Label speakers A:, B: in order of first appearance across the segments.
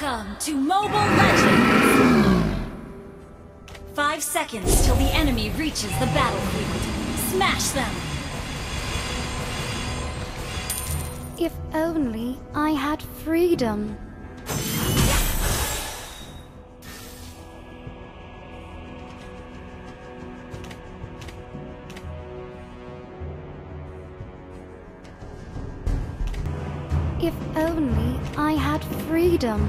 A: Welcome to Mobile Legends! Five seconds till the enemy reaches the battlefield. Smash them!
B: If only I had freedom. If only I had freedom.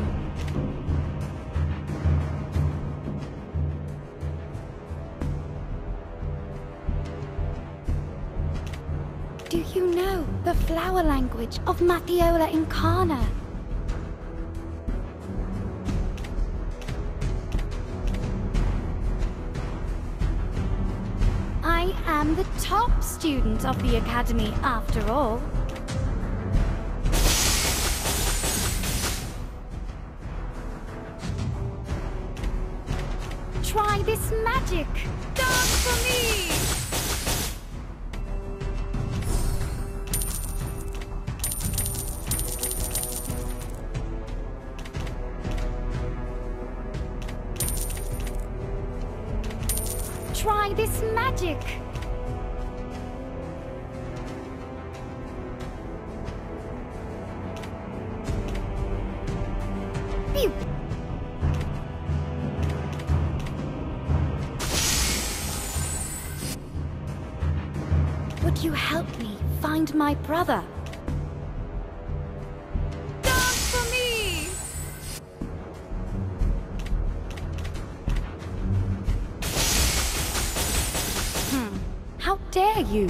B: Do you know the flower language of Matthiola Incana? I am the top student of the Academy after all. Try this magic! Dance for me! Try this magic! Would you help me find my brother? Dance for me! Hmm, how dare you?